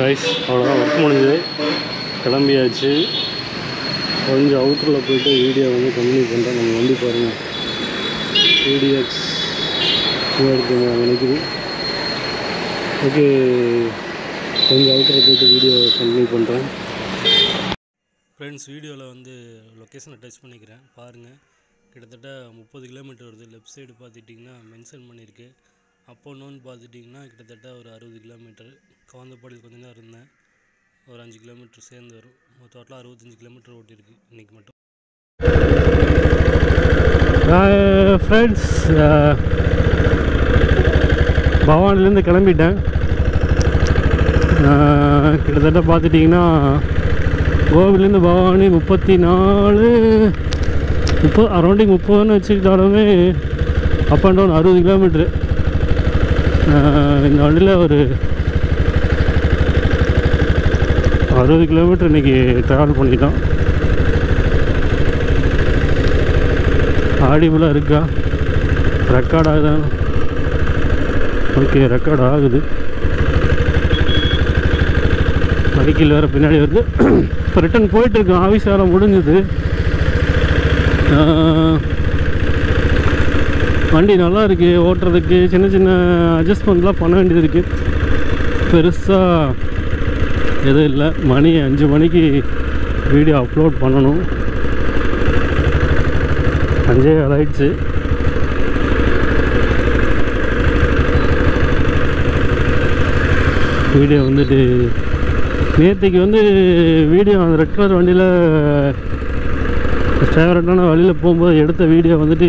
Rice அவ்வளோதான் work முடிஞ்சது. கிளம்பியாச்சு. கொஞ்சம் அவுட்டரில் போயிட்டு வீடியோ வந்து கம்யூனிக் பண்ணுறேன் நம்ம வண்டி பாருங்கள் டிடிஎக்ஸ் எடுத்து நினைக்குது ஓகே கொஞ்சம் அவுட்டரில் போயிட்டு வீடியோ கண்டினியூ பண்ணுறேன் ஃப்ரெண்ட்ஸ் வீடியோவில் வந்து லொக்கேஷனை டச் பண்ணிக்கிறேன். பாருங்கள் கிட்டத்தட்ட முப்பது கிலோமீட்டர் வருது. லெஃப்ட் சைடு பார்த்துட்டிங்கன்னா மென்ஷன் பண்ணியிருக்கு. அப்போ நோன்னு பார்த்துட்டிங்கன்னா கிட்டத்தட்ட ஒரு அறுபது கிலோமீட்டர் கவுந்தப்பாடியில் கொஞ்ச நேரம் இருந்தேன். ஒரு அஞ்சு கிலோமீட்டர் சேர்ந்து வரும். டோட்டலாக அறுபத்தஞ்சு கிலோமீட்டர் ஓட்டியிருக்கு இன்றைக்கி மட்டும். ஃப்ரெண்ட்ஸ் பவானிலேருந்து கிளம்பிட்டேன். கிட்டத்தட்ட பார்த்துட்டிங்கன்னா கோவிலேருந்து பவானி முப்பத்தி நாலு முப்பது அரௌண்டிங் முப்பதுன்னு வச்சுக்கிட்டாலுமே அப் அண்ட் டவுன் அறுபது கிலோமீட்ரு இந்த வண்டியில் ஒரு அறுபது கிலோமீட்டர் இன்றைக்கி ட்ராவல் பண்ணிட்டோம். ஆடிபிளாக இருக்கா? ரெக்கார்ட் ஆகுதா? ஓகே ரெக்கார்ட் ஆகுது. சைக்கிள் வேறு பின்னாடி வருது. இப்போ ரிட்டன் போயிட்டுருக்கோம் ஆஃபீஸ் வேலை முடிஞ்சுது. வண்டி நல்லா இருக்குது ஓட்டுறதுக்கு சின்ன சின்ன அட்ஜஸ்ட்மெண்ட்லாம் பண்ண வேண்டியது இருக்குது பெருசாக எதுவும் இல்லை. மணி அஞ்சு மணிக்கு வீடியோ அப்லோட் பண்ணணும். அஞ்சே கால் ஆயிடுச்சு. வீடியோ வந்துட்டு நேற்றுக்கு வந்து வீடியோ அந்த ரெட் கலர் வண்டியில் ஃபேவரட்டான வழியில் போகும்போது எடுத்த வீடியோ வந்துட்டு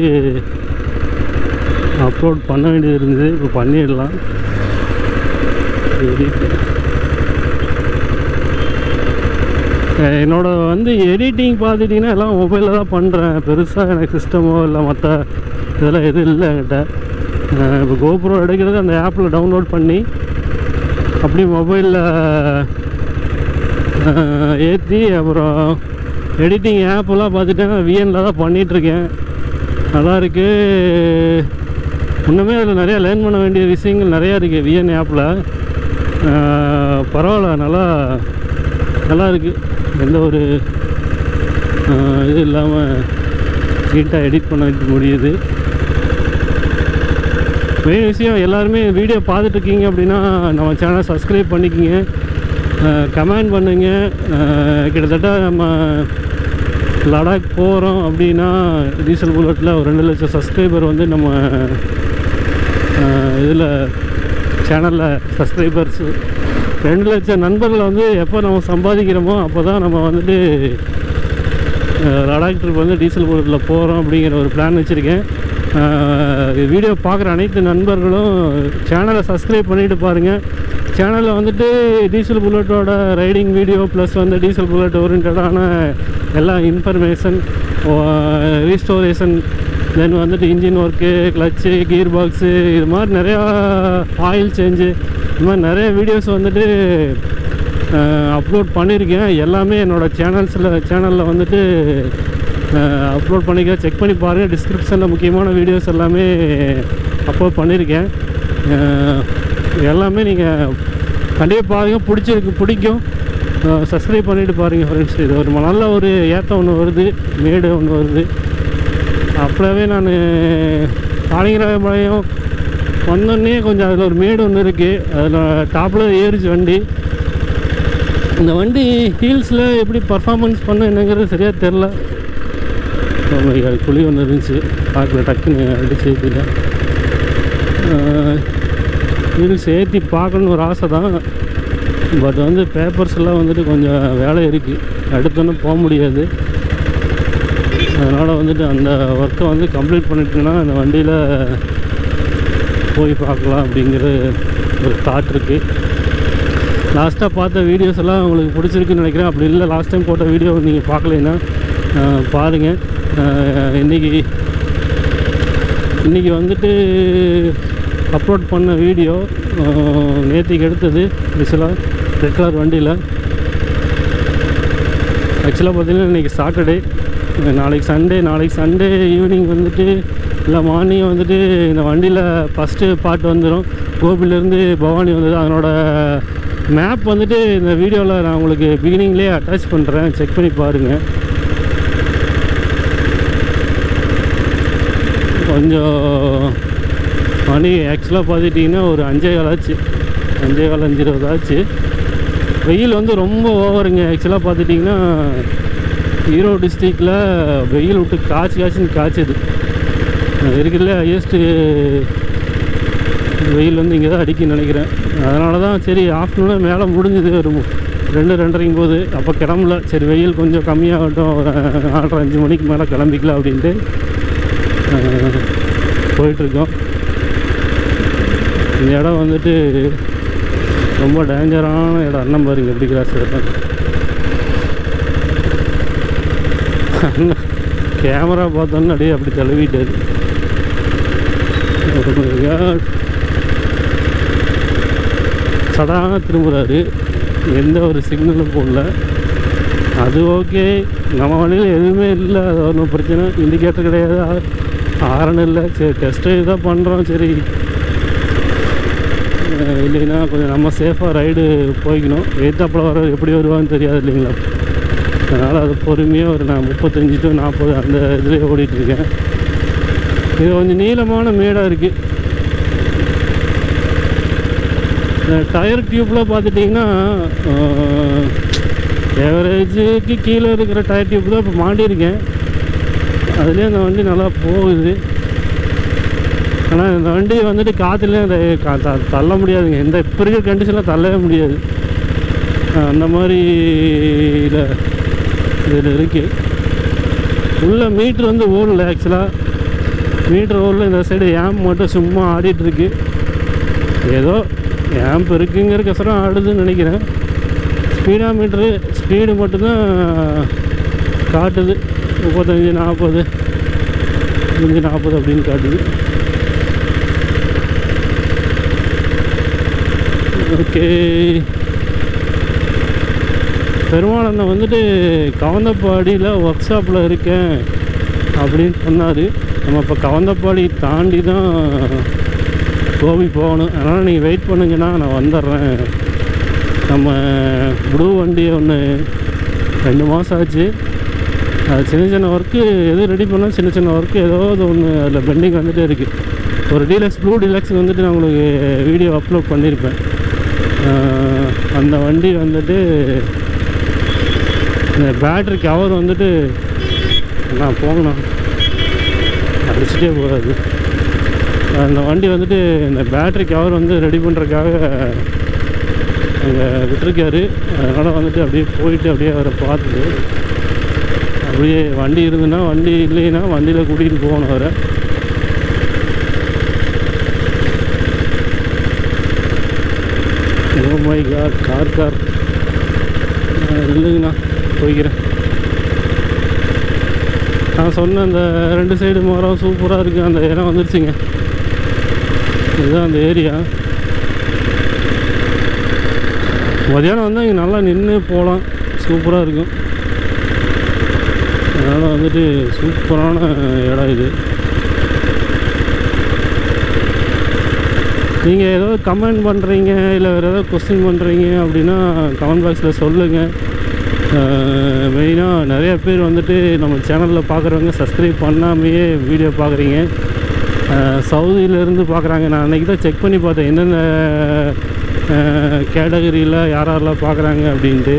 அப்லோட் பண்ண வேண்டியது இருந்தது. இப்போ பண்ணிடலாம். என்னோட வந்து எடிட்டிங் பார்த்துட்டிங்கன்னா எல்லாம் மொபைலில் தான் பண்ணுறேன் பெருசாக எனக்கு சிஸ்டமோ இல்லை மற்ற இதெல்லாம் எதுவும் இல்லை என்கிட்ட. இப்போ கோபுரம் எடுக்கிறது அந்த ஆப்பில் டவுன்லோட் பண்ணி அப்படி மொபைலில் ஏற்றி அப்புறம் எடிட்டிங் ஆப்பெல்லாம் பார்த்துட்டேன். விஎனில் தான் பண்ணிகிட்ருக்கேன் நல்லாயிருக்கு இன்னுமே அதில் நிறையா லேர்ன் பண்ண வேண்டிய விஷயங்கள் நிறையா இருக்குது விஎன் ஆப்பில் பரவாயில்ல. நல்லா நல்லா இருக்குது எந்த ஒரு இது இல்லாமல் நீட்டாக எடிட் பண்ண முடியுது. மெயின் விஷயம் எல்லாருமே வீடியோ பார்த்துட்ருக்கீங்க அப்படின்னா நம்ம சேனலை சப்ஸ்கிரைப் பண்ணிக்கிங்க. கமெண்ட் பண்ணுங்க. கிட்டத்தட்ட நம்ம லடாக் போகிறோம் அப்படின்னா டீசல் புல்லட்டில் ஒரு ரெண்டு லட்சம் சப்ஸ்கிரைபர் வந்து நம்ம இதில் சேனலில் சப்ஸ்கிரைபர்ஸ் ரெண்டு லட்சம் நண்பர்களை வந்து எப்போ நம்ம சம்பாதிக்கிறோமோ அப்போ தான் நம்ம வந்துட்டு லடாக் ட்ரிப் வந்து டீசல் போட்டில் போகிறோம் அப்படிங்கிற ஒரு பிளான் வச்சுருக்கேன். வீடியோ பார்க்குற அனைத்து நண்பர்களும் சேனலை சப்ஸ்கிரைப் பண்ணிவிட்டு பாருங்கள் சேனலில் வந்துட்டு டீசல் புல்லட்டோட ரைடிங் வீடியோ ப்ளஸ் வந்து டீசல் புல்லட் ஓரியன்டான எல்லா இன்ஃபர்மேஷன் ரீஸ்டோரேஷன் தென் வந்துட்டு engine work clutch gear box இது மாதிரி நிறையா ஆயில் சேஞ்சு இது மாதிரி நிறைய வீடியோஸ் வந்துட்டு அப்லோட் பண்ணியிருக்கேன். எல்லாமே என்னோடய சேனல்ஸில் சேனலில் வந்துட்டு அப்லோட் பண்ணிக்க செக் பண்ணி பாருங்கள் டிஸ்கிரிப்ஷனில் முக்கியமான வீடியோஸ் எல்லாமே அப்லோட் பண்ணியிருக்கேன். எல்லாமே நீங்கள் கண்டிப்பாக பாருங்கள் பிடிச்சிருக்கு பிடிக்கும். சப்ஸ்கிரைப் பண்ணிவிட்டு பாருங்கள் ஃப்ரெண்ட்ஸ் இது ஒரு நல்ல ஒரு ஏற்றம் ஒன்று வருது. மேடு ஒன்று வருது. அப்படியாவே நான் காளிங்கராயபாளையம் வந்தோடனே கொஞ்சம் அதில் ஒரு மேடு ஒன்று இருக்குது அதில் டாப்பில் ஏறிச்சு வண்டி. இந்த வண்டி ஹீல்ஸில் எப்படி பர்ஃபார்மன்ஸ் பண்ண என்னங்கிறது சரியாக தெரில அது குழி ஒன்று இருந்துச்சு. பார்க்கல டக்குன்னு அடிச்சு ஏற்றிட்டேன் ஹீல்ஸ் ஏற்றி பார்க்கணுன்னு ஒரு ஆசை தான். பட் வந்து பேப்பர்ஸ் எல்லாம் வந்துட்டு கொஞ்சம் வேலை இருக்குது அடுத்தோன்னு போக முடியாது. அதனால் வந்துட்டு அந்த ஒர்க்கை வந்து கம்ப்ளீட் பண்ணிட்டுங்கன்னா அந்த வண்டியில் போய் பார்க்கலாம் அப்படிங்கிற ஒரு தாட் இருக்குது லாஸ்ட்டாக பார்த்த வீடியோஸ் எல்லாம் உங்களுக்கு பிடிச்சிருக்குன்னு நினைக்கிறேன். அப்படி இல்லை லாஸ்ட் டைம் போட்ட வீடியோ நீங்கள் பார்க்கலைன்னா பாருங்கள் இன்றைக்கி இன்றைக்கி வந்துட்டு அப்லோட் பண்ண வீடியோ நேற்றுக்கு எடுத்தது ஆக்சுவலாக ரெட் கலர் வண்டியில். ஆக்சுவலாக பார்த்தீங்கன்னா இன்றைக்கி சாட்டர்டே நாளைக்கு சண்டே நாளைக்கு சண்டே ஈவினிங் வந்துட்டு இல்லை மார்னிங் வந்துட்டு இந்த வண்டியில் ஃபஸ்ட்டு பாட்டு வந்துடும் கோபிலேருந்து பவானி வந்தது. அதனோட மேப் வந்துட்டு இந்த வீடியோவில் நான் உங்களுக்கு பிகினிங்லேயே அட்டாச் பண்ணுறேன் செக் பண்ணி பாருங்கள் கொஞ்சம் மணி ஆக்சுவலாக பார்த்துட்டிங்கன்னா ஒரு அஞ்சே கால் ஆச்சு. அஞ்சே கால் அஞ்சு இருபது ஆச்சு. வெயில் வந்து ரொம்ப ஓவருங்க. ஆக்சுவலாக பார்த்துட்டிங்கன்னா ஈரோடு டிஸ்ட்ரிக்டில் வெயில் விட்டு காய்ச்சி காய்ச்சின்னு காய்ச்சுது. இருக்கிறதுல ஹையஸ்ட்டு வெயில் வந்து இங்கே தான் அடிக்குன்னு நினைக்கிறேன். அதனால தான் சரி ஆஃப்டர்நூனாக மேலே முடிஞ்சுது ஒரு ரெண்டு ரெண்டரைக்கும் போது. அப்போ கிளம்பல. சரி வெயில் கொஞ்சம் கம்மியாகட்டும். ஒரு நாலரை அஞ்சு மணிக்கு மேலே கிளம்பிக்கலாம் அப்படின்ட்டு போயிட்டுருக்கோம். இந்த இடம் வந்துட்டு ரொம்ப டேஞ்சரான இடம். அண்ணன் பாருங்க எப்படி கிராஸ் கேமரா பார்த்தோன்னு அப்படியே அப்படி தழுவிட்டாரு. சடான திரும்புகிறாரு எந்த ஒரு சிக்னலும் போடல. அது ஓகே நம்ம வழியில் எதுவுமே இல்லை. அது ஒன்றும் பிரச்சனை. இண்டிகேட்டர் கிடையாது. ஆரன் இல்லை. சரி டெஸ்ட்டு இதாக பண்ணுறோம் சரி. இல்லைன்னா கொஞ்சம் நம்ம சேஃபாக ரைடு போய்க்கணும். எய்த்தாப்பில் வர எப்படி வருவான்னு தெரியாது இல்லைங்களா? அதனால் அது பொறுமையாக ஒரு நான் முப்பத்தஞ்சு டு நாற்பது அந்த இதுலேயே ஓடிட்டுருக்கேன் இது கொஞ்சம் நீளமான மேடாக இருக்குது டயர் டியூப்பில் பார்த்துட்டிங்கன்னா ஏவரேஜுக்கு கீழே இருக்கிற டயர் டியூப் தான் இப்போ மாட்டியிருக்கேன். அதுலேயே அந்த வண்டி நல்லா போகுது. ஆனால் இந்த வண்டி வந்துட்டு காற்றுலேயும் அந்த கா- த- தள்ள முடியாதுங்க. எந்த இப்போ இருக்கிற கண்டிஷனில் தள்ளவே முடியாது. அந்த மாதிரி இதில் இருக்குது உள்ள மீட்ரு வந்து ஓடல ஆக்சுவலாக மீட்ரு ஓடல இந்த சைடு ஏம்ப் மட்டும் சும்மா ஆடிட்டுருக்கு ஏதோ ஏம்ப் இருக்குங்கிறக்கசரம் ஆடுதுன்னு நினைக்கிறேன். ஸ்பீடா மீட்ரு ஸ்பீடு மட்டும்தான் காட்டுது. முப்பத்தஞ்சு நாற்பது அஞ்சு நாற்பது அப்படின்னு காட்டுது. ஓகே. பெருமாளண்ணன் வந்துட்டு கவந்தப்பாடியில் ஒர்க் ஷாப்பில் இருக்கேன் அப்படின்னு சொன்னார். நம்ம இப்போ கவந்தப்பாடி தாண்டி தான் கோபி போகணும். அதனால் நீங்கள் வெயிட் பண்ணுங்கன்னா நான் வந்துடுறேன் நம்ம ப்ளூ வண்டி ஒன்று ரெண்டு மாதம் ஆச்சு. அது சின்ன சின்ன ஒர்க்கு எது ரெடி பண்ணால் சின்ன சின்ன ஒர்க்கு ஏதாவது ஒன்று அதில் பெண்டிங் வந்துகிட்டே இருக்குது ஒரு டீலக்ஸ் ப்ளூ டீலக்ஸ் வந்துட்டு நான் உங்களுக்கு வீடியோ அப்லோட் பண்ணியிருப்பேன் அந்த வண்டி வந்துட்டு இந்த பேட்ரி கவர் வந்துட்டு நான் போங்கண்ணா அடிச்சுட்டே போகாது. அந்த வண்டி வந்துட்டு இந்த பேட்ரி கவர் வந்து ரெடி பண்ணுறதுக்காக அங்கே விட்டுருக்காரு. அதனால் வந்துட்டு அப்படியே போயிட்டு அப்படியே அவரை பார்த்துட்டு அப்படியே வண்டி இருந்துன்னா வண்டி இல்லைன்னா வண்டியில் கூட்டிகிட்டு போகணும் அவரை. Oh my car car car இல்லைங்கண்ணா போய்க்கிறேன். நான் சொன்ன அந்த ரெண்டு சைடு மரம் சூப்பராக இருக்குது அந்த இடம் வந்துருச்சுங்க. இதுதான் அந்த ஏரியா மதியானம் வந்தால் இங்கே நல்லா நின்று போகலாம் சூப்பராக இருக்கும். அதனால் வந்துட்டு சூப்பரான இடம் இது. நீங்கள் ஏதாவது கமெண்ட் பண்ணுறீங்க இல்லை வேறு ஏதாவது கொஸ்டின் பண்ணுறீங்க அப்படின்னா கமெண்ட் பாக்ஸில் சொல்லுங்கள் மெயினாக நிறைய பேர் வந்துட்டு நம்ம சேனலில் பார்க்குறவங்க சப்ஸ்கிரைப் பண்ணாமையே வீடியோ பார்க்குறீங்க சவுதியிலேருந்து பார்க்குறாங்க நான் அன்றைக்கி தான் செக் பண்ணி பார்த்தேன். என்னென்ன கேட்டகரியில் யார் யாரெல்லாம் பார்க்குறாங்க அப்படின்ட்டு.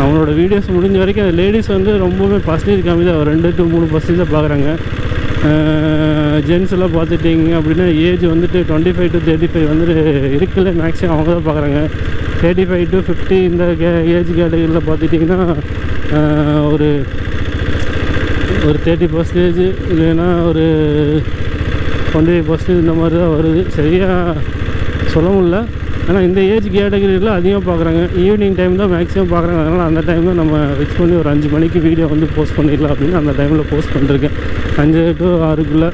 அவங்களோட வீடியோஸ் முடிஞ்ச வரைக்கும் அந்த லேடிஸ் வந்து ரொம்பவே பர்சன்டேஜ் கம்மி தான். ரெண்டு டு மூணு பர்சன்டேஜ் தான் பார்க்குறாங்க ஜென்ஸ் எல்லாம் பார்த்துட்டிங்க அப்படின்னா ஏஜ் வந்துட்டு twenty five to thirty five வந்துட்டு இருக்குல்ல மேக்ஸிமம் அவங்க தான் பார்க்குறாங்க தேர்ட்டி ஃபைவ் டு ஃபிஃப்டி இந்த கே ஏஜ் கேட்டகரியில் பார்த்துட்டிங்கன்னா ஒரு ஒரு தேர்ட்டி பர்சன்டேஜ் இல்லைன்னா ஒரு டுவெண்ட்டி ஃபைவ் பர்சன்டேஜ் இந்த மாதிரி தான் வருது. சரியாக சொல்ல முடில ஆனால் இந்த ஏஜ் கேட்டகரியில் அதிகமாக பார்க்குறாங்க ஈவினிங் டைம் தான் மேக்ஸிமம் பார்க்குறாங்க அதனால் அந்த டைம் தான் நம்ம ஃபிக்ஸ் பண்ணி ஒரு அஞ்சு மணிக்கு வீடியோ வந்து போஸ்ட் பண்ணிடலாம் அப்படின்னு அந்த டைமில் போஸ்ட் பண்ணிருக்கேன். அஞ்சு டு ஆறுக்குள்ளே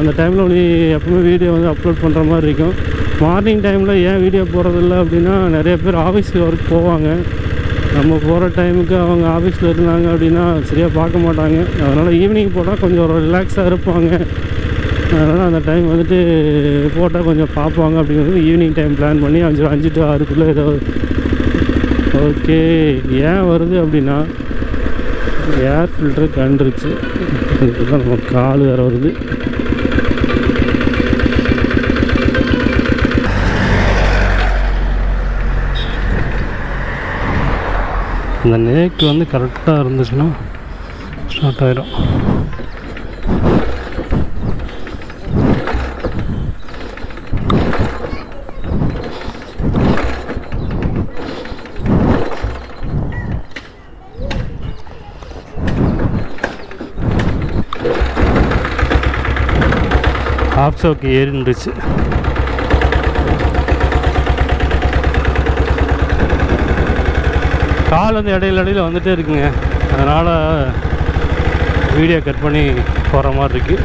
அந்த டைமில் நீ எப்பவுமே வீடியோ வந்து அப்லோட் பண்ணுற மாதிரி இருக்கும். மார்னிங் டைமில் ஏன் வீடியோ போடுறதில்ல அப்படின்னா நிறைய பேர் ஆஃபீஸ்க்கு ஒர்க் போவாங்க. நம்ம போகிற டைமுக்கு அவங்க ஆஃபீஸில் இருந்தாங்க அப்படின்னா சரியாக பார்க்க மாட்டாங்க. அதனால் ஈவினிங் போட்டால் கொஞ்சம் ரிலாக்ஸாக இருப்பாங்க. அதனால் அந்த டைம் வந்துட்டு போட்டால் கொஞ்சம் பார்ப்பாங்க அப்படிங்கிறது ஈவினிங் டைம் பிளான் பண்ணி அஞ்சு அஞ்சு டு ஆறுக்குள்ளே ஏதாவது ஓகே ஏன் வருது அப்படின்னா ஏர் ஃபில்டர் கண்டுருச்சு. இதுக்கு தான் நம்ம கால் வேறு வருது. இந்த நேக்கு வந்து கரெக்டாக இருந்துச்சுன்னா ஸ்டார்ட் ஆயிடும் ஆஃப் ஷோக்கு கால் வந்து இடையில இடையில வந்துகிட்டே இருக்குங்க. அதனால் வீடியோ கட் பண்ணி போகிற மாதிரி இருக்கு.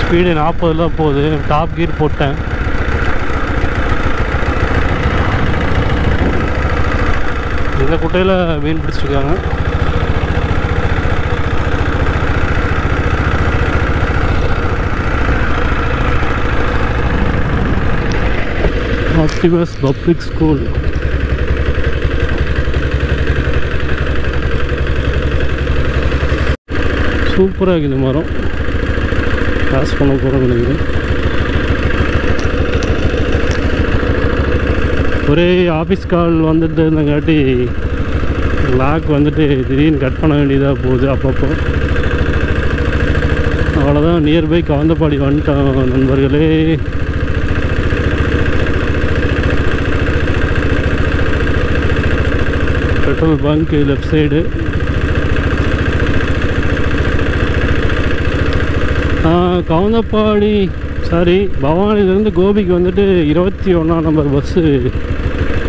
ஸ்பீடு நாற்பதுல போகுது. டாப் கீர் போட்டேன். இந்த குட்டையில் மீன் பிடிச்சிருக்காங்க. ஆப்டிமஸ் பப்ளிக் ஸ்கூல் சூப்பராக இருக்குது மரம். கிராஸ் பண்ண போகிறோம் நினைக்கிறேன். ஒரே ஆஃபீஸ் கால் வந்துட்டு இருந்தங்காட்டி லாக் வந்துட்டு திடீர்னு கட் பண்ண வேண்டியதாக போகுது அப்பப்போ. அவ்வளோதான் நியர்பை கவந்தப்பாடி வந்துட்டோம் நண்பர்களே. Petrol bunk left side Kavundapadi sorry பவானிலேருந்து கோபிக்கு வந்துட்டு இருபத்தி ஒன்றாம் நம்பர் பஸ்ஸு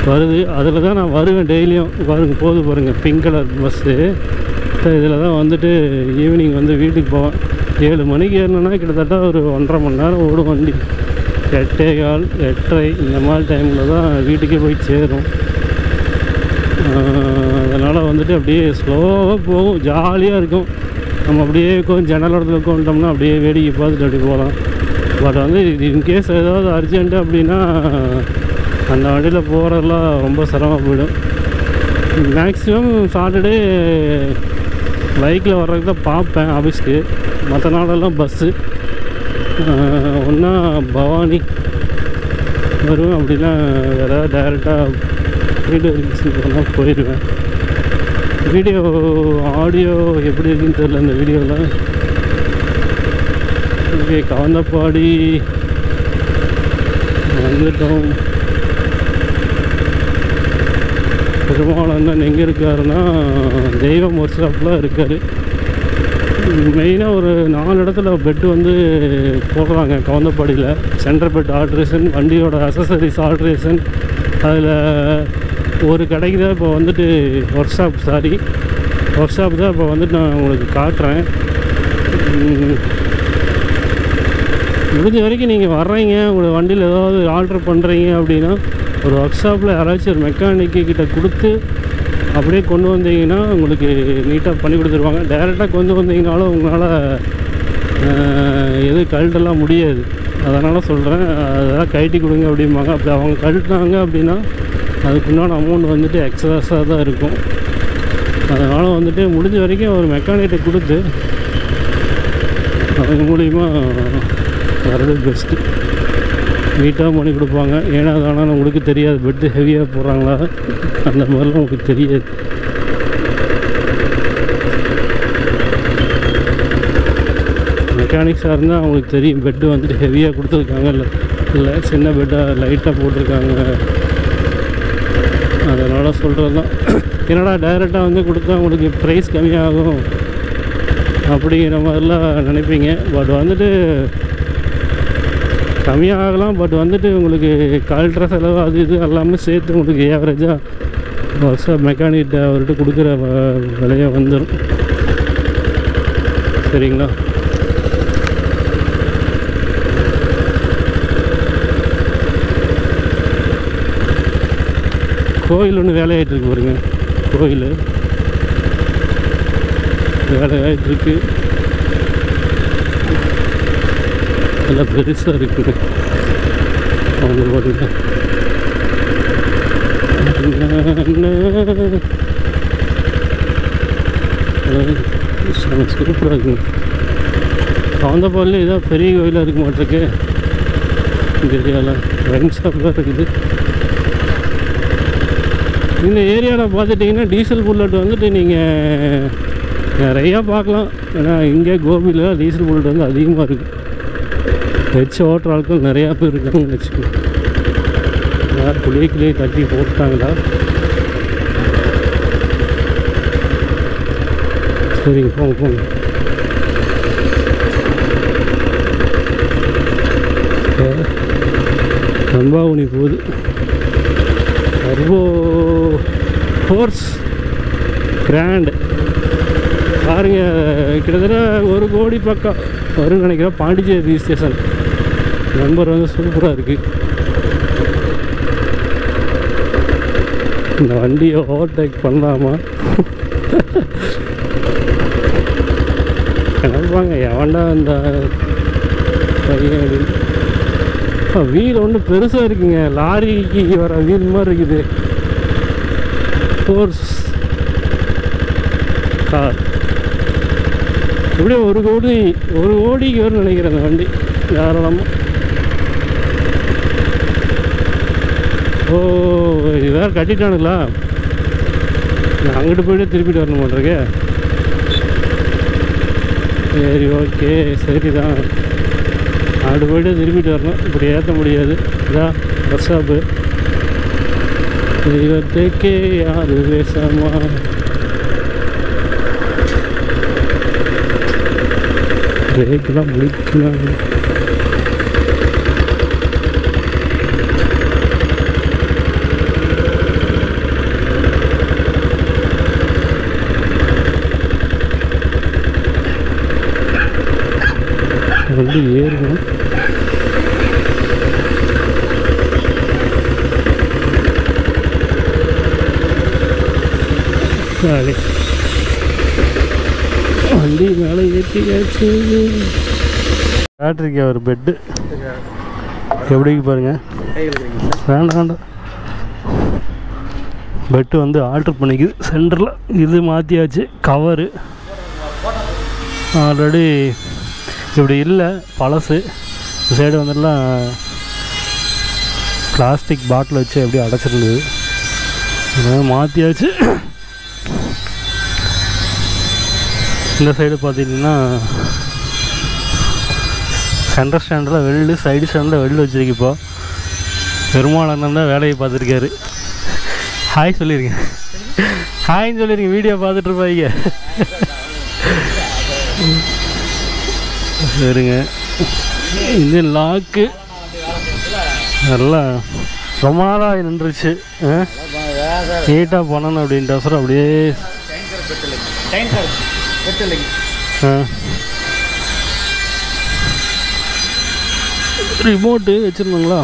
வருது. அதில் தான் நான் வருவேன் டெய்லியும். பாருங்கள் போது பாருங்கள் பிங்க் கலர் பஸ்ஸு இதில் தான் வந்துட்டு ஈவினிங் வந்து வீட்டுக்கு போவேன். ஏழு மணிக்கு ஏறினேன்னா கிட்டத்தட்ட ஒரு ஒன்றரை மணி நேரம் ஓடும் வண்டி. எட்டே கால் எட்டரை இந்த மாதிரி டைமில் தான் வீட்டுக்கே போய் சேரும். அதனால் வந்துட்டு அப்படியே ஸ்லோவாக போகும் ஜாலியாக இருக்கும். நம்ம அப்படியே கொஞ்சம் ஜன்னலோரத்தில் உட்காந்துட்டோம்னா அப்படியே வேடிக்கை பார்த்துட்டு அப்படி போகலாம். பட் வந்து இன்கேஸ் ஏதாவது அர்ஜென்ட்டு அப்படின்னா அந்த வண்டியில் போகிறதெல்லாம் ரொம்ப சிரமம் போயிடும். மேக்ஸிமம் சாட்டர்டே பைக்கில் வர்றதுக்கு தான் பார்ப்பேன் ஆஃபீஸ்க்கு மற்ற நாளெல்லாம் பஸ்ஸு ஒன்றா பவானி வருவேன் அப்படின்னா வேறு டேரெக்டாக வீடு போனால் போயிடுவேன் வீடியோ ஆடியோ எப்படி இருக்குன்னு தெரில அந்த வீடியோவில் ஓகே காந்தப்பாடி வந்துட்டோம். பெருமாளந்தன் எங்கே இருக்காருன்னா தெய்வம் ஒர்க் ஷாப்பில் இருக்கார். மெயினாக ஒரு நாலு இடத்துல பெட்டு வந்து போடுறாங்க கவுந்தப்பாடியில் சென்டர் பெட் ஆல்ட்ரேஷன் வண்டியோட அசசரிஸ் ஆல்ட்ரேஷன் அதில் ஒரு கடைக்கு தான் இப்போ வந்துட்டு workshop sorry workshop தான் இப்போ வந்துட்டு நான் உங்களுக்கு காட்டுறேன். முடிஞ்ச வரைக்கும் நீங்கள் வர்றீங்க உங்கள் வண்டியில் ஏதாவது ஆர்டர் பண்ணுறீங்க அப்படின்னா ஒரு ஒர்க் ஷாப்பில் யாராச்சும் ஒரு மெக்கானிக்கு கிட்ட கொடுத்து அப்படியே கொண்டு வந்தீங்கன்னா உங்களுக்கு நீட்டாக பண்ணி கொடுத்துருவாங்க. டைரெக்டாக கொண்டு வந்தீங்கனாலும் உங்களால் எதுவும் கழட்டெல்லாம் முடியாது. அதனால் சொல்கிறேன் அதெல்லாம் கழட்டி கொடுங்க அப்படிம்பாங்க. அப்படி அவங்க கழட்டினாங்க அப்படின்னா அதுக்குண்டான அமௌண்ட் வந்துட்டு எக்ஸஸாக தான் இருக்கும். அதனால் வந்துட்டு முடிஞ்ச வரைக்கும் ஒரு மெக்கானிக்கிட்ட கொடுத்து அது மூலிமா வர்றது பெஸ்ட்டு நீட்டாக பண்ணி கொடுப்பாங்க. ஏன்னா அதனால் உங்களுக்கு தெரியாது. பெட்டு ஹெவியாக போடுறாங்களா? அந்த மாதிரிலாம் உங்களுக்கு தெரியாது. மெக்கானிக்ஸாக இருந்தால் அவங்களுக்கு தெரியும். பெட்டு வந்துட்டு ஹெவியாக கொடுத்துருக்காங்க. இல்லை இல்லை சின்ன பெட்டாக லைட்டாக போட்டிருக்காங்க. அதனால் சொல்கிறது தான் என்னடா டைரெக்டாக வந்து கொடுத்தா உங்களுக்கு ப்ரைஸ் கம்மியாகும் அப்படிங்கிற மாதிரிலாம் நினைப்பீங்க. பட் வந்துட்டு கம்மியாகலாம் பட் வந்துட்டு உங்களுக்கு கழட்டுற செலவு அது இது எல்லாமே சேர்த்து உங்களுக்கு ஏவரேஜாக ஒர்க் மெக்கானிக்கிட்ட அவர்கிட்ட கொடுக்குற வ- விலையை வந்துடும் சரிங்களா? கோயில் ஒன்று வேலையாயிட்டு இருக்கு பாருங்க. கோயில். வேலையாயிட்டு இருக்கு நல்லா பெருசாக இருக்குது அவங்க பாருங்க. சூப்பராக இருக்குங்க கவுந்தப்பாடில் ஏதோ பெரிய கோயிலாக இருக்க மாட்டிருக்கு. இந்த ஏரியாவில் ஒயின் ஷாப்லாம் இருக்குது. இந்த ஏரியாவில் பார்த்துட்டிங்கன்னா டீசல் புல்லட் வந்துட்டு நீங்கள் நிறையா பார்க்கலாம். ஏன்னா இங்கே கோபியில் டீசல் புல்லட் வந்து அதிகமாக இருக்குது வச்சு ஓட்டுற ஆட்கள் நிறையா பேர் இருக்காங்கன்னு வச்சுக்கோங்க. யார் தட்டி போட்டாங்களா சரிங்க போங்க போங்க. ரம்பாவுனி போகுது. டர்போ ஃபோர்ஸ் கிராண்ட் பாருங்க கிட்டத்தட்ட ஒரு கோடி பக்கம் வரும்னு நினைக்கிறேன். பாண்டிச்சேரி ஸ்டேஷன் நண்பர் வந்து சூப்பராக இருக்குது இந்த வண்டியை ஓவர்டேக் பண்ணலாமா? நினைப்பாங்க எவன்டா இந்த பையன் அப்படின்னு. வீல் ஒன்றும் பெருசாக இருக்குங்க. லாரிக்கு வர வீல் மாதிரி இருக்குது. ஃபோர்ஸ் கார் எப்படியும் ஒரு கோடி ஒரு கோடிக்கு வரும்னு நினைக்கிறேன் அந்த வண்டி. தாராளமாக ஓ இது வேறு கட்டிட்டானுங்களா? நான் அங்கிட்டு போயிட்டு திருப்பிட்டு வரணும் மாட்டிருக்கே சரி ஓகே சரி அப்படி போய்ட்டு திரும்பிட்டு வரணும். இப்படி ஏற்ற முடியாது. இதான் பஸ் ஸ்டாப்பு தெய்வத்துக்கே யாரு பேசாமா பிரேக்கெலாம் முடிக்கலாம். வண்டி ஏறணும் சரி வண்டி மேலே ஏற்றியாச்சு பேட்டரிக்கு ஒரு பெட்டு எப்படிக்கு பாருங்க? வேண்டாம் வேண்டாம். பெட்டு வந்து ஆல்ட்ரு பண்ணிக்குது. சென்டரில் இது மாற்றியாச்சு கவரு ஆல்ரெடி இப்படி இல்லை. பழசு. இந்த சைடு வந்துடலாம் பிளாஸ்டிக் பாட்டில் வச்சு எப்படி அடைச்சிருந்தது. மாற்றியாச்சு இந்த சைடு பார்த்தீங்கன்னா சென்டர் ஸ்டாண்டில் வெள்ளு சைடு ஸ்டாண்டில் வெள்ளு வச்சுருக்கு இப்போ தான் வேலையை பார்த்துருக்காரு. ஹாய் சொல்லிருங்க. ஹாய்ன்னு சொல்லிருங்க வீடியோ பார்த்துட்டு இருப்பாங்க சரிங்க. இது லாக்கு நல்லா ரொம்ப நாளாக நின்றுச்சு. நீட்டாக பண்ணணும் அப்படின்ட்டு அவசரம் அப்படியே ரிமோட்டு வச்சிருந்தாங்களா?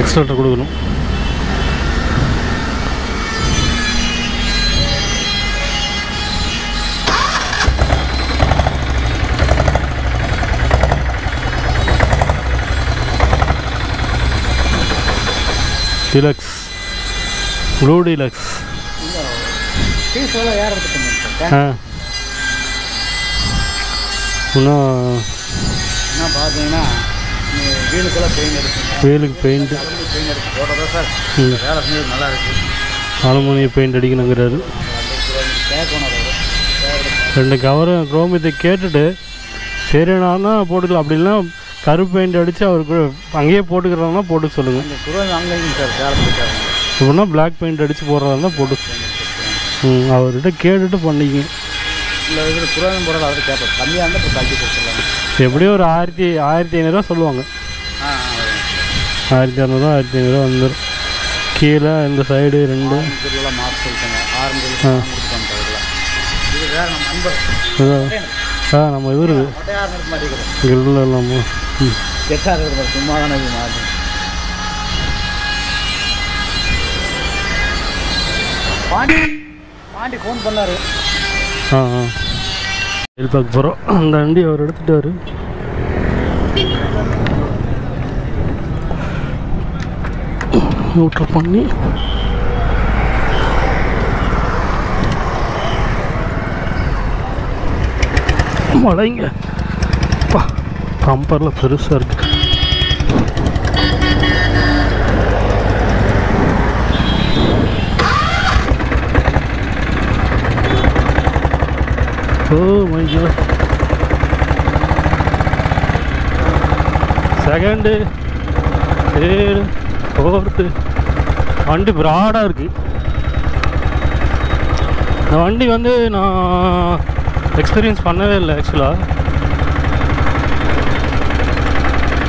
எக்ஸ்ட்ரா கொடுக்கணும். டிலக்ஸ் ப்ளூ டிலக்ஸ் ஆ இன்னும் பார்த்தீங்கன்னா வேலுக்கு பெயிண்ட் அலுமினிய பெயிண்ட் அடிக்கணுங்கிறாரு. ரெண்டு கவரும் குரோமியத்தை கேட்டுட்டு சரி நானா போட்டுக்கலாம். அப்படின்னா கருப்பு பெயிண்ட் அடித்து அவருக்கு அங்கேயே போட்டுக்கிறாங்கன்னா போட்டு சொல்லுங்கள் இப்படின்னா பிளாக் பெயிண்ட் அடித்து போடுறதா இருந்தால் போட்டு ம் அவர்கிட்ட கேட்டுட்டு இதில் குரோம் போடல அதை கேட்பேன் கம்மியாக இருந்தால் இப்போ கழட்டி கொடுத்துடலாம் எப்படியும் ஒரு ஆயிரத்தி ஆயிரத்தி ஐநூறுரூவா சொல்லுவாங்க. ஆயிரத்தி இரநூறுவா ஆயிரத்தி ஐநூறுரூவா வந்துடும் கீழே இந்த சைடு ரெண்டு. மாற்ற சொல்லிட்டாங்க. ஆரஞ்சு ஆ. இது நம்ம நிறுத்த மாட்டேங்கிறேன் கிரில் இல்லாமல் ம். கெட்டாக இருக்கிறது சும்மா தானே இது மாறி பாண்டி பாண்டி ஃபோன் பண்ணாரு. ஆ ஆ. இது பார்க்க போகிறோம் அந்த வண்டி அவர் எடுத்துட்டாரு நியூட்ரல் பண்ணி. மழைங்க. பம்பரில் பெருசாக இருக்குது oh my second third fourth வண்டி ப்ராடாக இருக்குது இந்த வண்டி வந்து நான் எக்ஸ்பீரியன்ஸ் பண்ணவே இல்லை ஆக்சுவலாக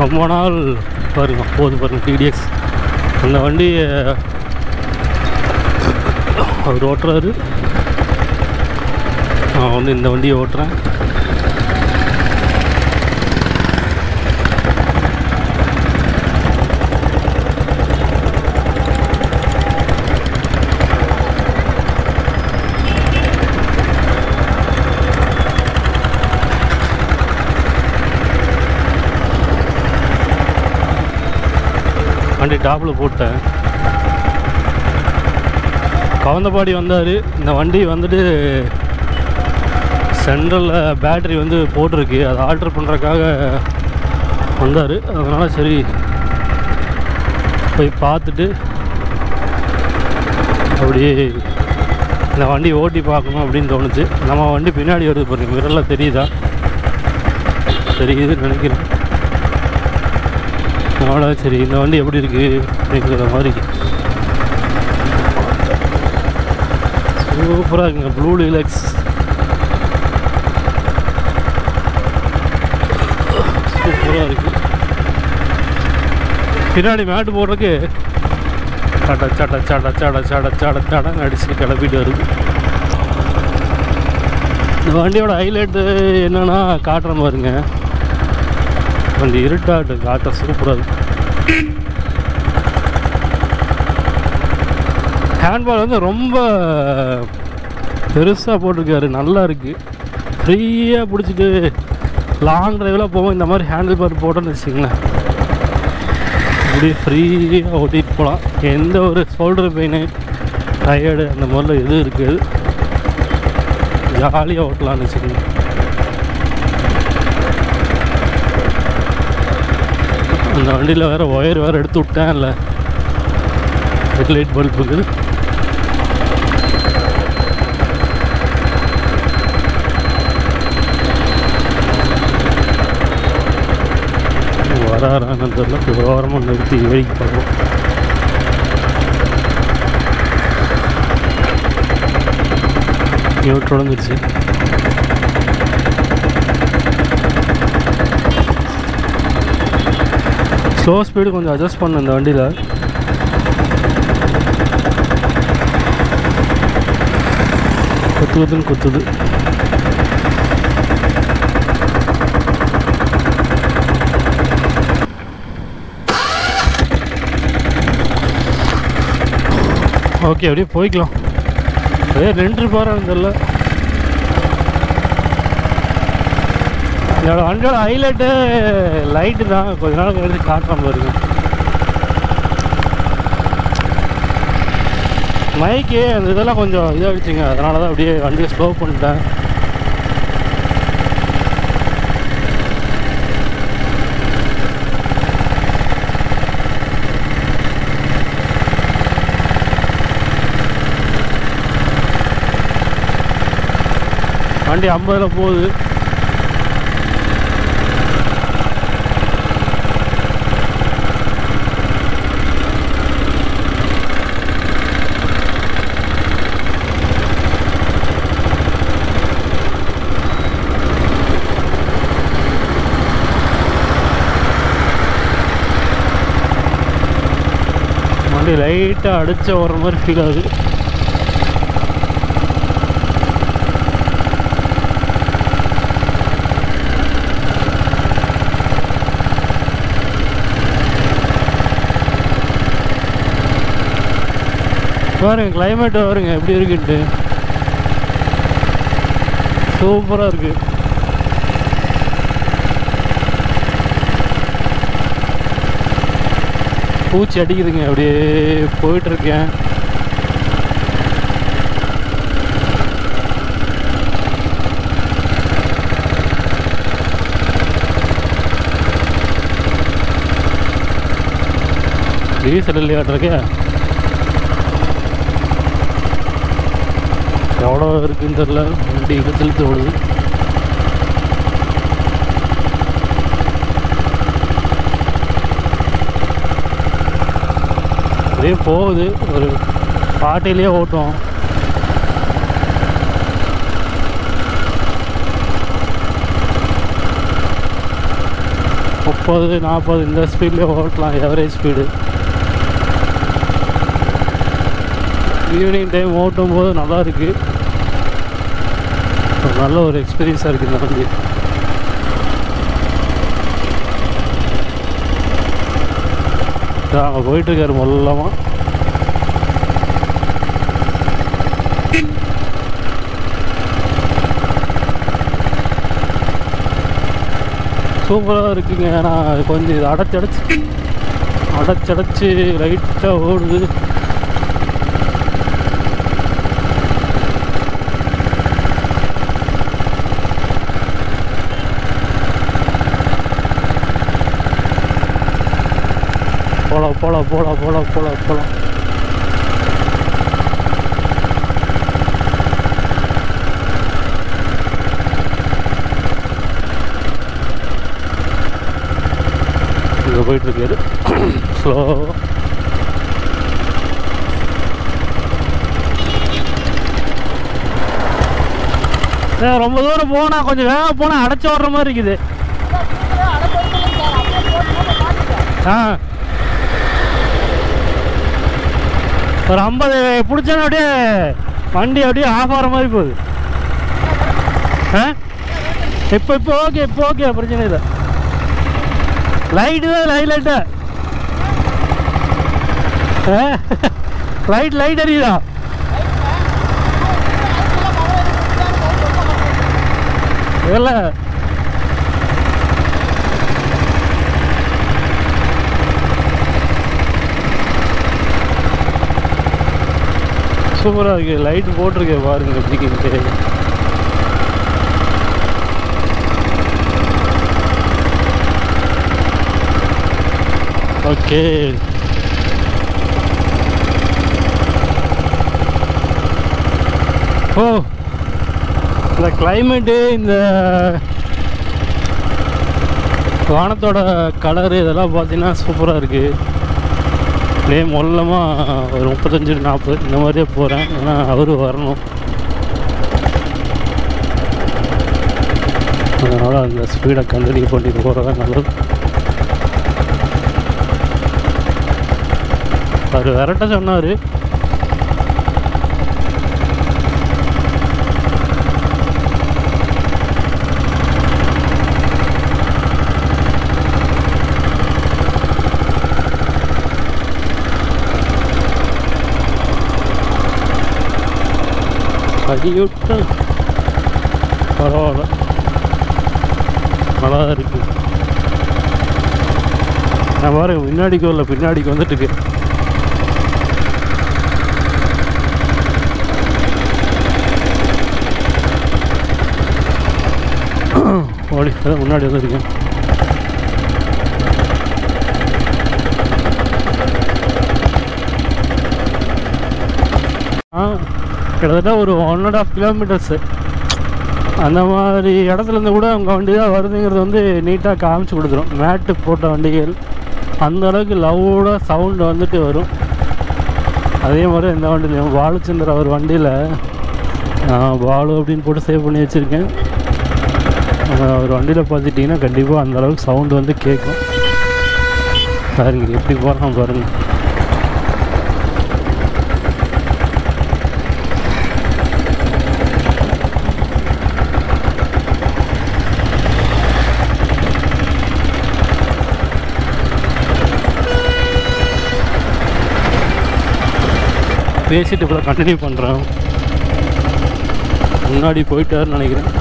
ரொம்ப நாள் பாருங்க போது பாருங்க டிடிஎக்ஸ் அந்த வண்டி அவர் ஓட்டுறாரு. நான் வந்து இந்த வண்டியை ஓட்டுறேன். வண்டி டாப்பில் போட்டேன். கவந்தபாடி வந்தார். இந்த வண்டி வந்துட்டு சென்ட்ரலில் பேட்ரி வந்து போட்டிருக்கு. அதை ஆல்ட்ரு பண்ணுறதுக்காக வந்தார். அதனால் சரி போய் பார்த்துட்டு அப்படியே இந்த வண்டி ஓட்டி பார்க்கணும் அப்படின்னு தோணுச்சு. நம்ம வண்டி பின்னாடி வருது பாருங்க. விரலில் தெரியுதா? தெரியுதுன்னு நினைக்கிறேன். அதனால சரி இந்த வண்டி எப்படி இருக்குது அப்படிங்கிற மாதிரி. சூப்பராக இருக்குங்க. ப்ளூ டிலக்ஸ் சூப்பராக இருக்கு பின்னாடி மேட்டு போடுறதுக்கு சட சட சட சட சட சட சடன்னு அடிச்சு கிளப்பிட்டு வருது. இந்த வண்டியோட ஹைலைட்டு என்னென்னா காட்டுற பாருங்க. கொஞ்சம் இருட்டாட்டு காட்ட சூப்பராக ஹேண்ட்பால் வந்து ரொம்ப பெருசாக போட்டிருக்காரு நல்லா இருக்குது ஃப்ரீயாக பிடிச்சிட்டு லாங் டிரைவெலாம் போவோம். இந்த மாதிரி ஹேண்டில் பார் போட்டோன்னு வச்சுக்கங்களேன். அப்படியே ஃப்ரீயாக ஓட்டிகிட்டு போகலாம் எந்த ஒரு ஷோல்டர் பெயின் டயர்டு அந்த மாதிரிலாம் எதுவும் இருக்காது. ஜாலியாக ஓட்டலாம்னு வச்சுக்கோங்க அந்த வண்டியில் வேறு ஒயர் வேறு எடுத்து விட்டேன் இல்லை ஹெட்லைட் பல்புக்கு வராரான்னு தெரியல இப்போ ஓரமாக நிறுத்தி வேடிக்கை பார்க்குறோம் நியூட்ரல் ஸ்லோ ஸ்பீடு கொஞ்சம் அட்ஜஸ்ட் பண்ண இந்த வண்டியில். குத்து குத்துன்னு குத்துது. ஓகே அப்படியே போய்க்கலாம். அதே ரெண்டு போகிறேன் தெரியல. என்னோடய வண்டியோட ஹைலைட்டு லைட்டு தான். கொஞ்ச நாள் கழிச்சு காட்டாமல் இருக்கு மைக்கு அந்த இதெல்லாம் கொஞ்சம் இதாகிடுச்சிங்க. அதனால தான் அப்படியே வண்டியை ஸ்லோ பண்ணிட்டேன். வண்டி ஐம்பதில் போகுது. வண்டி லைட்டாக அடித்த வர மாதிரி ஃபீல் ஆகுது. பாருங்க கிளைமேட் பாருங்க எப்படி இருக்குன்ட்டு. சூப்பராக இருக்கு. பூச்சி அடிக்குதுங்க அப்படியே போயிட்டு இருக்கேன் டீசல் இல்லையாட்டிருக்கேன் எவ்வளோ இருக்குன்னு தெரில வண்டி இழுத்து ஓடுது அப்படியே போகுது. ஒரு பாட்டிலே ஓட்டும் முப்பது நாற்பது இந்த ஸ்பீட்லேயே ஓட்டலாம். எவரேஜ் ஸ்பீடு ஈவினிங் டைம் ஓட்டும் போது நல்லாயிருக்கு நல்ல ஒரு எக்ஸ்பீரியன்ஸாக இருக்குது இந்த வண்டி. அங்கே போயிட்டுருக்காரு மொல்லமாக சூப்பராக இருக்குங்க. ஆனால் கொஞ்சம் இது அடைச்சடைச்சி அடைச்சடைச்சி லைட்டாக ஓடுது. போலாம் போலாம் போலாம் போலாம் போலாம். இங்கே போயிட்டு இருக்காரு ஸ்லோ ரொம்ப தூரம் போனா கொஞ்சம் வேகம் போனா அடைச்சு வர்ற மாதிரி இருக்குது. ஆ. ஒரு ஐம்பது பிடிச்சோன்னு அப்படியே வண்டி அப்படியே ஆஃப் ஆகிற மாதிரி போகுது. ஆ? இப்போ இப்போ ஓகே இப்போ ஓகே பிரச்சனை இல்லை. லைட்டு தான் லைட் லைட்டா லைட் லைட் எரியுதா இல்லை சூப்பராக இருக்குது லைட் போட்டிருக்கேன் பாருங்க எப்படிக்கிட்டு ஓகே ஓ இந்த கிளைமேட்டு இந்த வானத்தோட கலரு இதெல்லாம் பார்த்தீங்கன்னா சூப்பராக இருக்குது அப்படியே மொல்லமாக ஒரு முப்பத்தஞ்சு நாற்பது இந்த மாதிரியே போகிறேன் ஏன்னா அவர் வரணும். அதனால் அந்த ஸ்பீடை கண்டினியூ பண்ணிட்டு போகிறது நல்லது. அவர் விரட்ட சொன்னார். அடிவிட்டு பரவாயில்ல நல்லா தான் இருக்கு நான் பாருங்க முன்னாடிக்கு வரல பின்னாடிக்கு வந்துட்டுருக்கு ஓடி அதான் முன்னாடி வந்துருக்கேன் ஆ கிட்டத்தட்ட ஒரு ஒன் அண்ட் ஆஃப் கிலோமீட்டர்ஸு அந்த மாதிரி இடத்துல இருந்து கூட உங்கள் வண்டி தான் வருதுங்கிறது வந்து நீட்டாக காமிச்சு கொடுத்துரும். மேட்டு போட்ட வண்டிகள் அந்த அளவுக்கு லவுடாக சவுண்டு வந்துட்டு வரும். அதே மாதிரி இந்த வண்டிலையும் பாலுச்சந்திர அவர் வண்டியில் பாலு அப்படின்னு போட்டு சேவ் பண்ணி வச்சுருக்கேன். அவர் வண்டியில் பார்த்துட்டிங்கன்னா கண்டிப்பாக அந்த அளவுக்கு சவுண்டு வந்து கேட்கும். பாருங்க எப்படி போகிறான் பாருங்கள் பேசிட்டு இப்போ கண்டினியூ பண்ணுறேன் முன்னாடி போயிட்டாருன்னு நினைக்கிறேன்.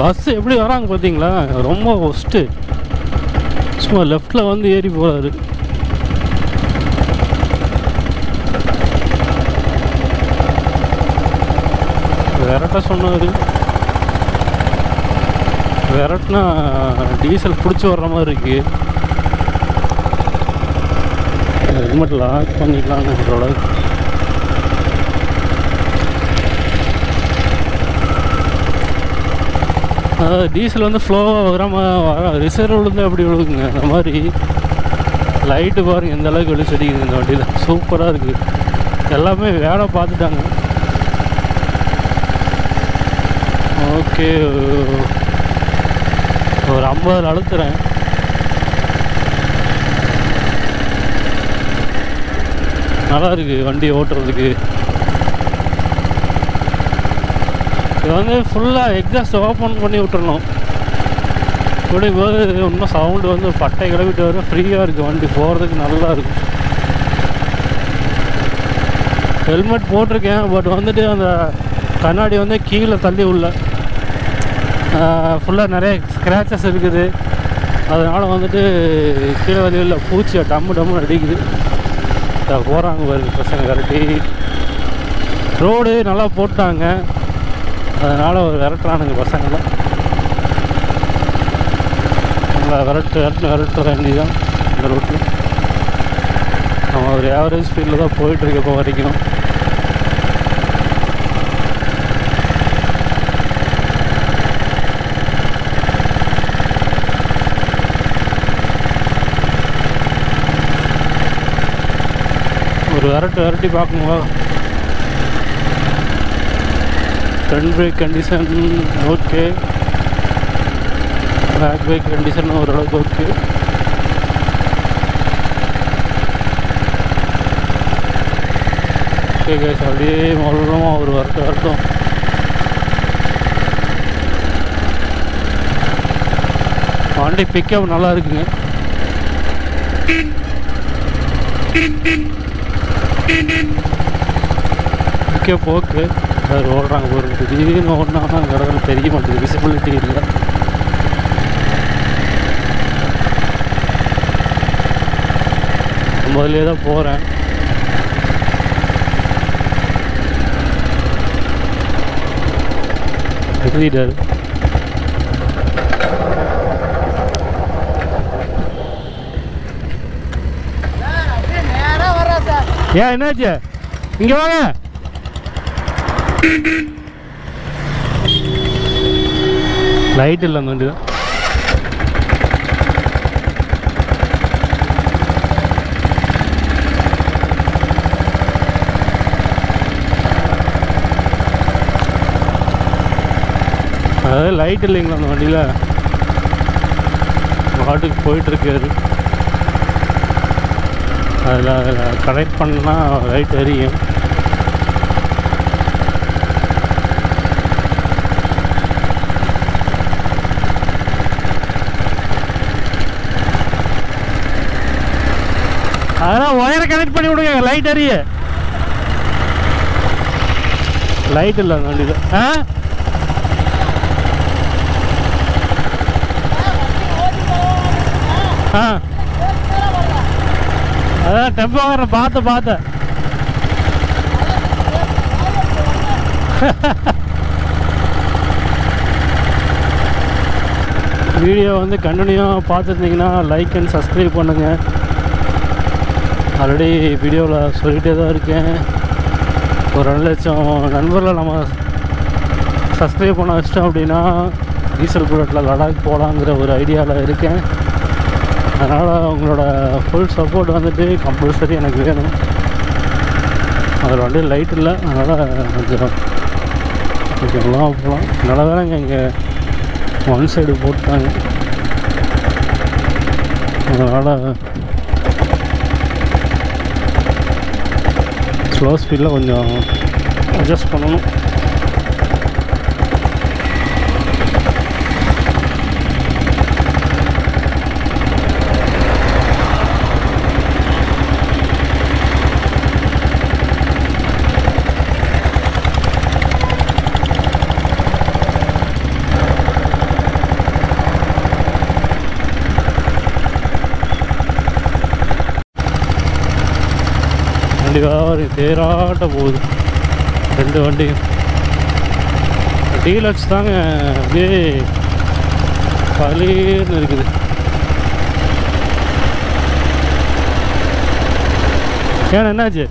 பஸ் எப்படி வராங்க பார்த்தீங்களா? ரொம்ப ஒஸ்ட்டு சும்மா லெஃப்டில் வந்து ஏறி போகிறாரு விரட்ட சொன்னார். விரட்டினா டீசல் பிடிச்சி வர்ற மாதிரி இருக்குது ஹெல்மெட் லாக் பண்ணிக்கலாம்னு சொல்கிற அதாவது டீசல் வந்து ஃப்ளோவாக வர வர ரிசர்வ் விழுந்து அப்படி விழுகுங்க அந்த மாதிரி லைட்டு பாருங்க எந்த அளவுக்கு வெளிச்சடிக்குது இந்த வண்டியில். சூப்பராக இருக்குது எல்லாமே வேலை பார்த்துட்டாங்க. ஓகே ஐம்பதில் அழுத்துறேன் நல்லா இருக்கு வண்டி ஓட்டுறதுக்கு. இது வந்து ஃபுல்லாக எக்ஸாஸ்ட் ஓப்பன் பண்ணி விட்டுறணும். இப்படி போது இன்னும் சவுண்டு வந்து பட்டை கிளம்பிட்டு வரும். ஃப்ரீயாக இருக்குது வண்டி போகிறதுக்கு நல்லா இருக்கும். ஹெல்மெட் போட்டிருக்கேன் பட் வந்துட்டு அந்த கண்ணாடி வந்து கீழே தள்ளி உள்ள. ஃபுல்லாக நிறைய ஸ்க்ராச்சஸ் இருக்குது. அதனால் வந்துட்டு கீழே வழியில் பூச்சியை டம்மு டம்முன்னு அடிக்குது. போகிறாங்க பாருங்க பசங்க கரட்டி ரோடு நல்லா போட்டாங்க. அதனால் ஒரு விரட்டுறானுங்க பசங்களாம் நல்லா விரட்டு விரட்டு விரட்டுற வேண்டி தான் இந்த ரோட்டில் நம்ம ஒரு ஆவரேஜ் ஸ்பீடில் தான் போயிட்டுருக்கு இப்போ வரைக்கும். விரட்டு விரட்டி பார்க்கணுமா front brake condition okay back brake condition ஓரளவுக்கு ஓகே ஓகே கேஸ் அப்படியே மொழமாக ஒரு வரட்டும் வரட்டும். வண்டி பிக்கப் நல்லா இருக்குங்க. பிக்கப் போக்கு. சார் ஓடுறாங்க ஒரு திடீர்னு ஓடினாங்கன்னா கடற்கரை தெரிய மாட்டேங்குது விசிபிலிட்டி இல்லை. முதல்ல தான் போகிறேன் எப்படி நேராக வர்றா சார் ஏன் என்னாச்சு? இங்கே வாங்க. லைட் இல்லை அந்த வண்டி தான். அதாவது லைட் இல்லைங்களா அந்த வண்டியில்? பாட்டுக்கு போயிட்டுருக்காரு அதில் அதில் கனெக்ட் பண்ணால் லைட் எரியும் அதெல்லாம் ஒயரை கனெக்ட் பண்ணி விடுங்க லைட் எரிய லைட் இல்லை அந்த வண்டியில். ஆ? ஆ. அதான் டெம்போ வர பார்த்து பார்த்தேன் வீடியோ வந்து கண்டினியூவாக பார்த்துருந்தீங்கன்னா லைக் அண்ட் சப்ஸ்கிரைப் பண்ணுங்கள் ஆல்ரெடி வீடியோவில் சொல்லிகிட்டே தான் இருக்கேன். ஒரு ரெண்டு லட்சம் நண்பர்களை நம்ம சப்ஸ்கிரைப் பண்ண வச்சிட்டோம் அப்படின்னா டீசல் புல்லட்டில் லடாக் போகலாங்கிற ஒரு ஐடியாவில் இருக்கேன். அதனால் உங்களோட ஃபுல் சப்போர்ட் வந்துட்டு கம்பல்சரி எனக்கு வேணும். அதில் வந்து லைட் இல்லை அதனால் கொஞ்சம் கொஞ்சம் எல்லாம் போகலாம். நல்ல இங்கே இங்கே ஒன் சைடு போட்டாங்க. அதனால் ஸ்லோ ஸ்பீடில் கொஞ்சம் அட்ஜஸ்ட் பண்ணணும். வண்டி தேராட்ட போகுது. ரெண்டு வண்டியும். டீலக்ஸ் தாங்க அப்படியே பலீர்னு இருக்குது. ஏன் என்னாச்சு?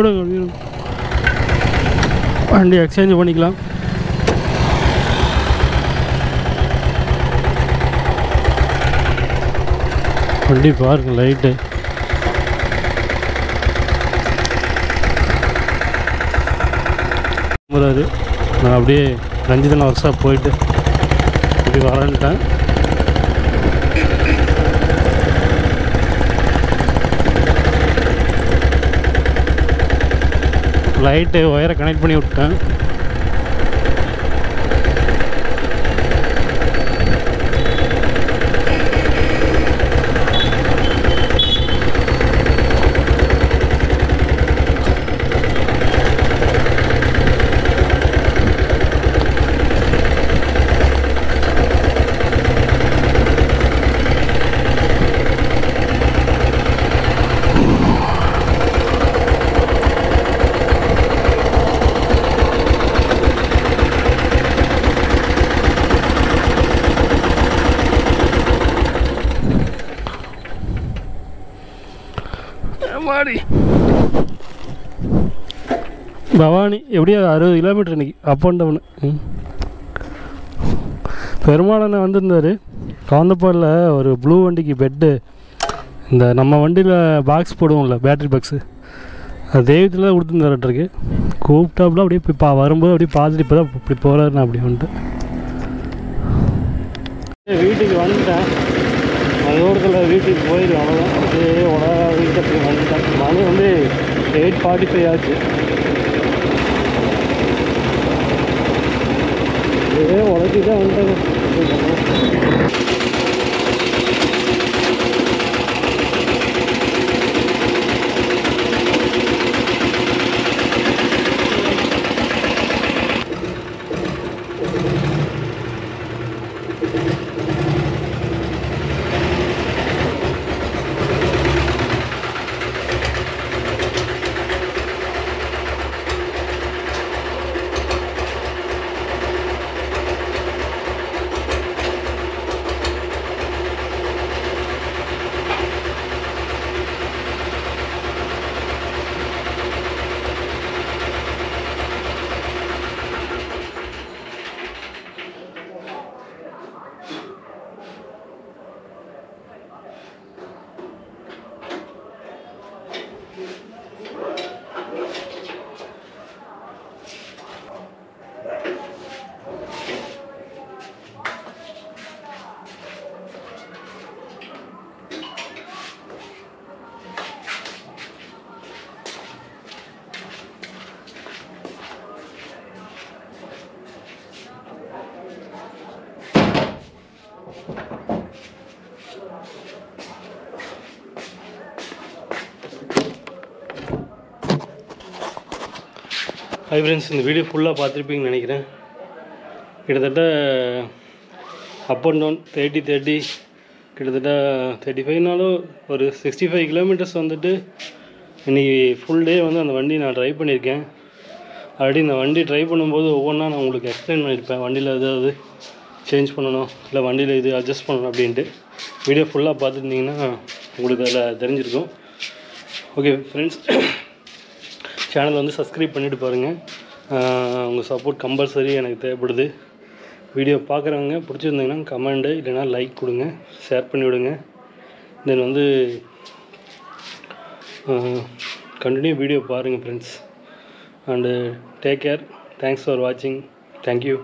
அப்படியே வண்டி எக்ஸ்சேஞ்ச் பண்ணிக்கலாம். வண்டி பாருங்க லைட்டு வராது நான் அப்படியே ரஞ்சிதன் ஒர்க் ஷாப் போயிட்டு இப்படி வரேன்ட்டேன். லைட்டு ஒயரை கனெக்ட் பண்ணி விட்டேன் பவானி எப்படியோ அறுபது கிலோமீட்டர் இன்னைக்கு அப் அண்ட் டவுனு பெருமாளனை வந்திருந்தார். காந்தப்பாடில் ஒரு ப்ளூ வண்டிக்கு பெட்டு இந்த நம்ம வண்டியில் பாக்ஸ் போடுவோம்ல பேட்ரி பாக்ஸு அது தெய்வத்தில் கொடுத்துருந்தாருட்ருக்கு கூப்பிட்டாப்புல அப்படியே இப்போ பா வரும்போது அப்படியே பார்த்துட்டு இப்போ தான் இப்படி போகிறாரு நான் அப்படி வந்துட்டு. வீட்டுக்கு வந்துட்டேன். தூரத்தில் வீட்டுக்கு போயிடும் அவ்வளோதான் அப்படியே உலக வீட்டுக்கு வந்துட்டேன். மணி வந்து எயிட் ஃபார்ட்டி ஃபைவ் ஆச்சு. அப்படியே உடச்சி தான் வந்துட்டேங்க ஹை ஃப்ரெண்ட்ஸ் இந்த வீடியோ ஃபுல்லாக பார்த்துருப்பீங்கன்னு நினைக்கிறேன். கிட்டத்தட்ட up and down thirty thirty கிட்டத்தட்ட தேர்ட்டி ஃபைவ்னாலும் ஒரு சிக்ஸ்டி ஃபைவ் கிலோமீட்டர்ஸ் வந்துட்டு இன்றைக்கி ஃபுல் டே வந்து அந்த வண்டி நான் ட்ரை பண்ணியிருக்கேன். ஆல்ரெடி இந்த வண்டி ட்ரை பண்ணும்போது ஒவ்வொன்றா நான் உங்களுக்கு எக்ஸ்பிளைன் பண்ணியிருப்பேன். வண்டியில் ஏதாவது சேஞ்ச் பண்ணணும் இல்லை வண்டியில் இது அட்ஜஸ்ட் பண்ணணும் அப்படின்ட்டு. வீடியோ ஃபுல்லாக பார்த்துருந்தீங்கன்னா உங்களுக்கு அதில் தெரிஞ்சிருக்கும். ஓகே ஃப்ரெண்ட்ஸ் சேனலை வந்து சப்ஸ்கிரைப் பண்ணிட்டு பாருங்கள் உங்கள் சப்போர்ட் கம்பல்சரி எனக்கு தேவைப்படுது. வீடியோ பார்க்குறவங்க பிடிச்சிருந்தீங்கன்னா கமெண்டு இல்லைனா லைக் கொடுங்க. ஷேர் பண்ணி விடுங்க. தென் வந்து கண்டினியூ வீடியோ பாருங்கள் friends and take care thanks for வாட்சிங் தேங்க்யூ